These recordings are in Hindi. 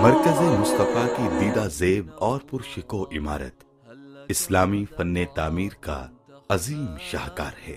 मरकज मुस्तफ़ा की दीदा जेब और पुरशिको इमारत, इस्लामी फन तामीर का अजीम शाहकार है।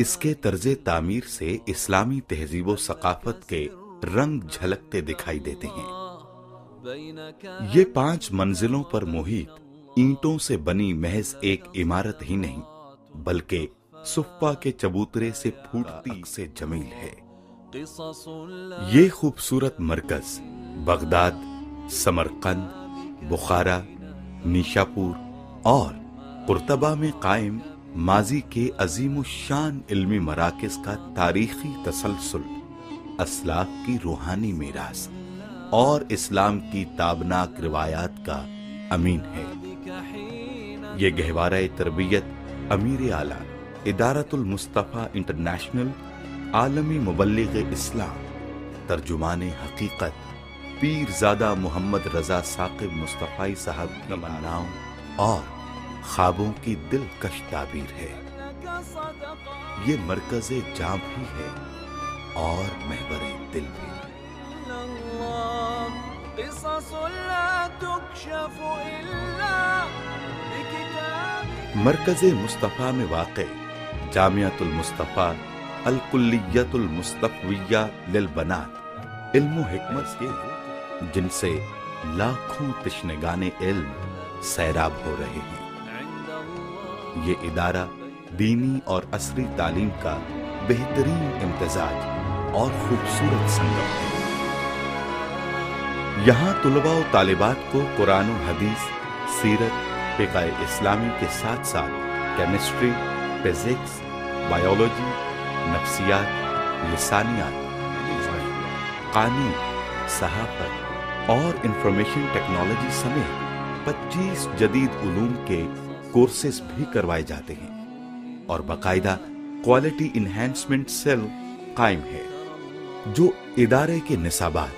इसके तर्ज तामीर से इस्लामी तहजीब सकाफत के रंग झलकते दिखाई देते हैं। ये पाँच मंजिलों पर मोहित ईंटों से बनी महज एक इमारत ही नहीं, बल्कि सुफ्फा के चबूतरे से फूटती से जमील है। ये खूबसूरत मरकज बगदाद, समरकंद, बुखारा, निशापुर और कुर्तबा में कायम माजी के अजीम शान इल्मी मराकज का तारीखी तसलसल असलाफ की रूहानी मीरास और इस्लाम की ताबनाक रिवायात का अमीन है। ये गहवारा तरबियत अमीर आला इदारतुल मुस्तफ़ा इंटरनेशनल आलमी मुबलिग इस्लाम तर्जुमान हकीकत पीरजादा मोहम्मद रजा साकिब मुस्तफ़ाई साहब की मनाओं और ख्वाबों की दिलकश ताबीर है। ये मरकज जाम भी है और महबर दिल भी। मरकज मुस्तफ़ा में वाक़ जामियातुल मुस्तफ़ा हिकमत के जिनसे लाखों तिश्नगाने इल्म सैराब हो रहे हैं। ये इदारा दीनी और असरी तालीम का बेहतरीन इम्तजाज और खूबसूरत संगम है। यहाँ तुलबा और तालिबात को कुरान हदीस, सीरत फ़िका इस्लामी के साथ साथ केमिस्ट्री, फिजिक्स, बायोलॉजी नफ्सियात, लिसानियात, कानून, सहाफत और इंफॉर्मेशन टेक्नोलॉजी समेत 25 जदीद उलूम के कोर्सेज भी करवाए जाते हैं और बाकायदा क्वालिटी इन्हेंसमेंट सेल कायम है, जो इदारे के निसाबात,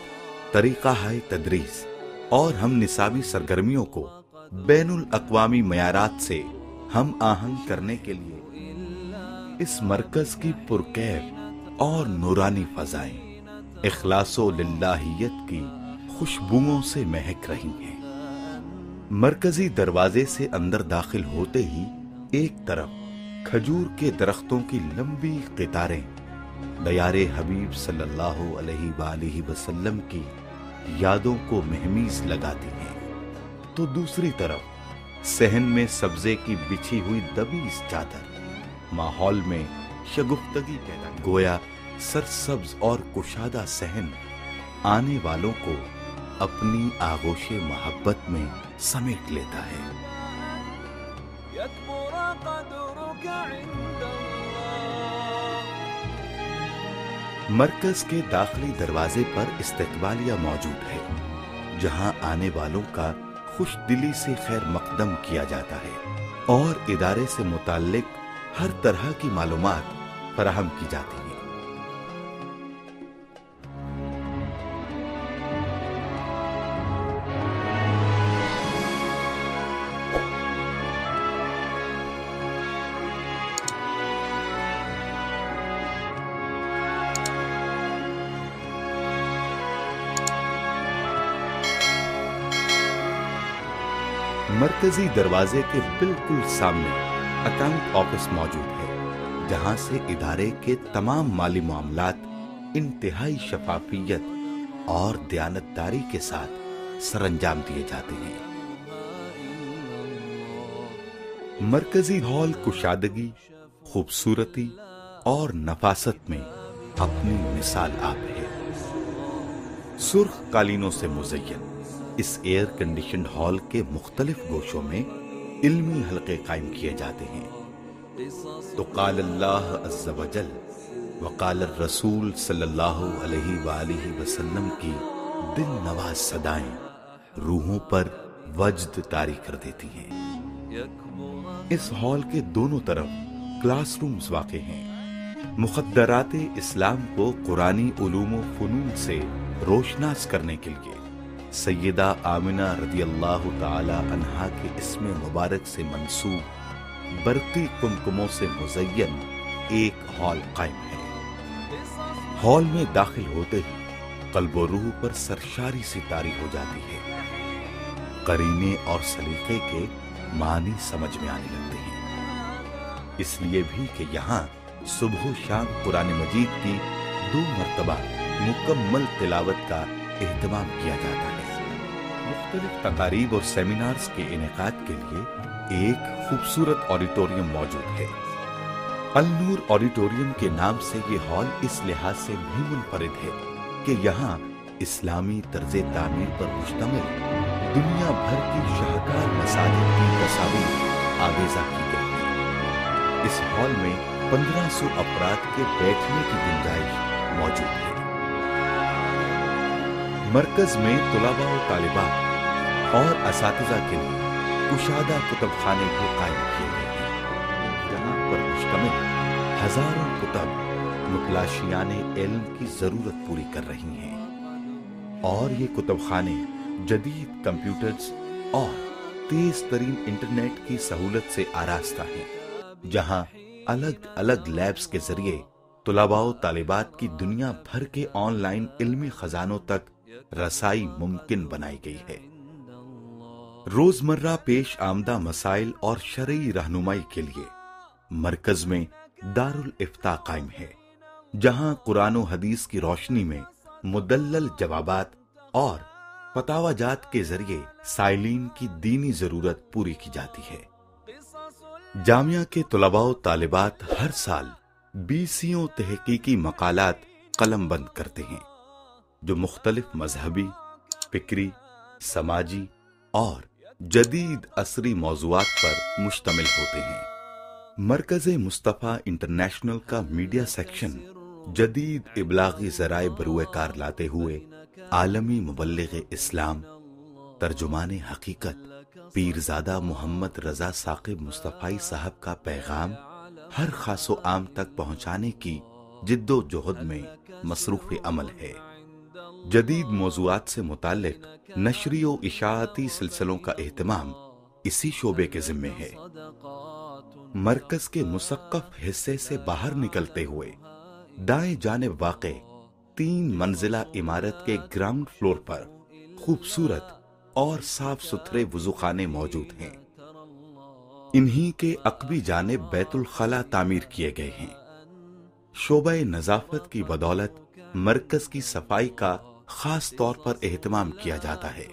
तरीका है तदरीस और हम निसाबी सरगर्मियों को बैनुल अकवामी मयारात से हम आहंग करने के लिए इस मरकज की पुरकैब और नूरानी फजाएँ इखलासो लिल्लाहियत की खुशबुओं से महक रही हैं। मरकजी दरवाजे से अंदर दाखिल होते ही एक तरफ़ खजूर के दरख्तों की लंबी कतारें दयारे हबीब सल्लल्लाहु अलैहि वसल्लम की यादों को महमीज लगाती हैं। तो दूसरी तरफ़ सहन में सब्जे की बिछी हुई दबीस चादर माहौल में शगुफ्तगी पैदा गोया सरसब्ज और कुशादा सहन आने वालों को अपनी आगोश मोहब्बत में समेट लेता है। मरकज के दाखिली दरवाजे पर इस्तकबालिया मौजूद है जहाँ आने वालों का खुश दिली से खैर मकदम किया जाता है और इदारे से मुतालिक हर तरह की मालूमात फराहम की जाती है। मरकजी दरवाजे के बिल्कुल सामने अकाउंट ऑफ़िस मौजूद है, जहाँ से इदारे के तमाम माली मामलात, इंतहाई शफाफियत और दयानतदारी के साथ सरंजाम दिए जाते हैं। मरकजी हॉल कुशादगी, खूबसूरती और नफासत में अपनी मिसाल आप है। सुर्ख कालीनों से मुजयन इस एयर कंडीशन हॉल के मुख्तलिफ़ गोशों में इल्मी हलके कायम किए जाते हैं। तो काल अल्लाह अज्जल वकाल रसूल सल्लल्लाहु अलैहि वसल्लम की दिल नवाज़ सदाएँ रूहों पर वजद तारी कर देती हैं। इस हॉल के दोनों तरफ़ क्लासरूम्स वाक़ हैं। मुखदरात इस्लाम को कुरानी फ़नून से रोशनास करने के लिए। सैदा आमिना रदी अल्लाह तहा के इसमें मुबारक से मंसूब, बरती कुमकुमों से मुजयन एक हॉल कायम है। हॉल में दाखिल होते ही कल्बो रूह पर सरशारी सी तारी हो जाती है। करीने और सलीके के मानी समझ में आने लगते हैं। इसलिए भी कि यहाँ सुबह शाम कुरान मजीद की दो मरतबा मुकम्मल तिलावत का एहतमाम किया जाता है। मुख्तलिफ़ तकारीब और सेमिनार्स के इनका के लिए एक खूबसूरत ऑडिटोरियम मौजूद है। अलनूर ऑडिटोरियम के नाम से ये हॉल इस लिहाज से भी मुनफरिद है कि यहाँ इस्लामी तर्ज तामीर पर मुश्तमिल, दुनिया भर की शाहकार मसाजिद की तस्वीर आवेजा की गई है। इस हॉल में 1500 अफराद के बैठने की गुंजाइश मौजूद है। मरकज में तुलाबा और तालिबात और इस के लिए कुशादा कुतब खाने भी कायम किए गए हैं। जहाँ पर मुश्तमिल हज़ारों कुतब मुतलाशियान इल्म की ज़रूरत पूरी कर रही हैं। और ये कुतब खाने जदीद कंप्यूटर्स और तेज तरीन इंटरनेट की सहूलत से आरास्ता हैं, जहाँ अलग अलग लैब्स के ज़रिए तुलाबाओ तालिबात की दुनिया भर के ऑनलाइन इल्मी खजानों तक रसाई मुमकिन बनाई गई है। रोज़मर्रा पेश आमदा मसाइल और शरई रहनुमाई के लिए मरकज में दारुल इफ्ता कायम है, जहाँ कुरान हदीस की रोशनी में मुदल्लल जवाबात और पतावाजात के ज़रिए साइलिन की दीनी ज़रूरत पूरी की जाती है। जामिया के तलबाओ तालिबात हर साल बीसियों तहकीकी मकालात कलम बंद करते हैं, जो मुख्तलिफ़ मजहबी, फिक्री, समाजी और जदीद असरी मौजुआत पर मुश्तमिल होते हैं। मरकज मुस्तफ़ा इंटरनेशनल का मीडिया सेक्शन जदीद इबलागी जराए बरुएकार लाते हुए आलमी मुबलग इस्लाम, तर्जुमान हकीकत, पीरजादा मोहम्मद रजा साकिब मुस्तफ़ाई साहब का पैगाम हर खासो आम तक पहुँचाने की जिद्दोजहद में मसरूफ अमल है। जदीद मौजुआत से मुतालिक नशरी व सिलसिलों का एहतमाम इसी शोबे के जिम्मे है। मरकज के मुसक्फ हिस्से से बाहर निकलते हुए दाएँ जाने वाक़ तीन मंजिला इमारत के ग्राउंड फ्लोर पर खूबसूरत और साफ़ सुथरे वजुखाने मौजूद हैं। इन्हीं के अकबी जाने बैतुल खला तामीर किए गए हैं। शोबा नजाफत की बदौलत मरकज की सफ़ाई का खास तौर पर एहतमाम किया जाता है।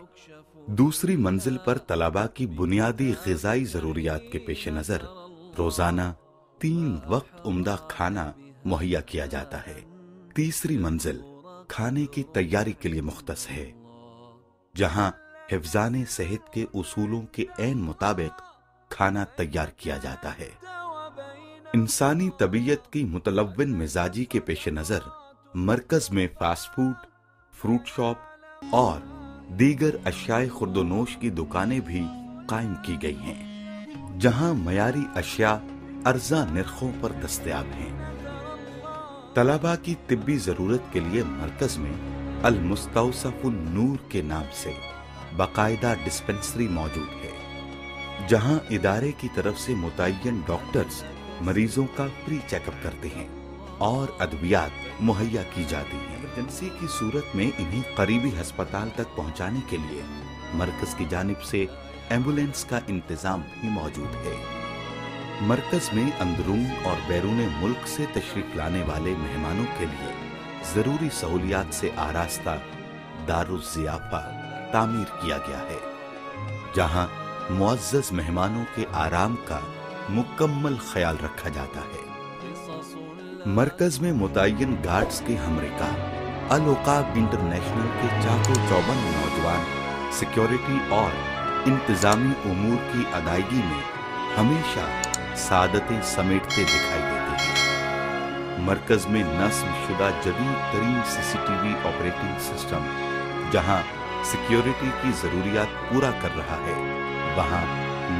दूसरी मंजिल पर तलबा की बुनियादी गजाई जरूरियात के पेश नज़र रोज़ाना, तीन वक्त उम्दा खाना मुहैया किया जाता है। तीसरी मंजिल खाने की तैयारी के लिए मुख्त है, जहाँ हिफजान सेहत के उसूलों के एन मुताबिक खाना तैयार किया जाता है। इंसानी तबीयत की मुतलविन मिजाजी के पेश नज़र मरकज में फास्ट फ़ूड फ्रूट शॉप और दीगर अशियाए खुर्दोनोश की दुकानें भी कायम की गई हैं, जहाँ मयारी अशिया अर्जा निरखों पर दस्तयाब हैं। तलबा की तिब्बी ज़रूरत के लिए मरकज में अल मुस्तौसफुन नूर के नाम से बाकायदा डिस्पेंसरी मौजूद है, जहाँ इदारे की तरफ़ से मुतन डॉक्टर्स मरीजों का प्री चेकअप करते हैं और अद्वियात मुहैया की जाती है। इमरजेंसी की सूरत में इन्हें करीबी अस्पताल तक पहुँचाने के लिए मरकज की जानब से एंबुलेंस का इंतज़ाम भी मौजूद है। मरकज में अंदरून और बैरून मुल्क से तशरीफ़ लाने वाले मेहमानों के लिए ज़रूरी सहूलियात से आरास्ता दारुजियाफा तामीर किया गया है, जहाँ मुआज़ मेहमानों के आराम का मुकम्मल ख्याल रखा जाता है। मरकज में मुतन गार्ड्स के हमरे का अलोकाब इंटरनेशनल के चाको चौबन नौजवान, सिक्योरिटी और इंतजामी उमूर की अदायगी में हमेशा सादतें समेटते दिखाई देते हैं। मरकज में नस्म शुदा जदीद तरीन सीसीटीवी ऑपरेटिंग सिस्टम, जहाँ सिक्योरिटी की जरूरियात पूरा कर रहा है, वहाँ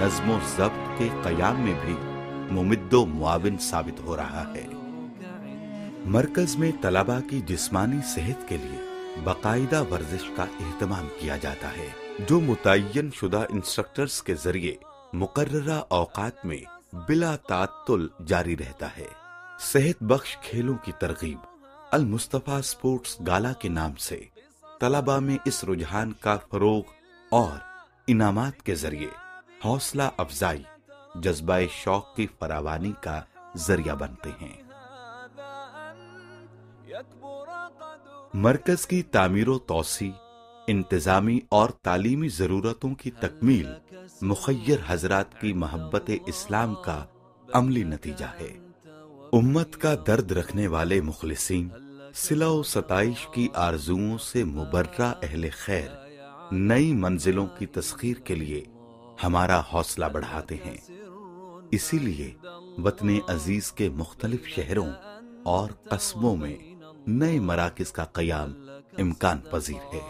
नज्मो जब्त के कयाम में भी मुमिद्दो मुआविन साबित हो रहा है। मरकज में तलबा की जिस्मानी सेहत के लिए बाकायदा वर्जिश का एहतमाम किया जाता है, जो मुतन शुदा इंस्ट्रक्टर्स के ज़रिए मुकर्रा औकात में बिला तातुल जारी रहता है। सेहत बख्श खेलों की तरगीब, अल मुस्तफ़ा स्पोर्ट्स गाला के नाम से तलबा में इस रुझान का फरोग और इनामात के ज़रिए हौसला अफजाई जज्बा शौक की फरावानी का ज़रिया बनते हैं। मरकज की तामीर तोसी, इंतजामी और तालीमी जरूरतों की तकमील मुखैर हजरात की मोहब्बत इस्लाम का अमली नतीजा है। उम्मत का दर्द रखने वाले मुखलिसिन सिला सतश की आरजुओं से मुबर्रा अहल खैर, नई मंजिलों की तस्खीर के लिए हमारा हौसला बढ़ाते हैं। इसीलिए वतन अज़ीज़ के मुख्तलिफ़ शहरों और कस्बों में नए मराकज का क्याम इम्कान पजीर है।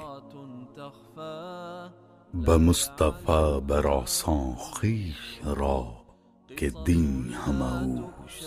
बमुस्तफ़ा बरौसों खीश रो के दिन हमाऊस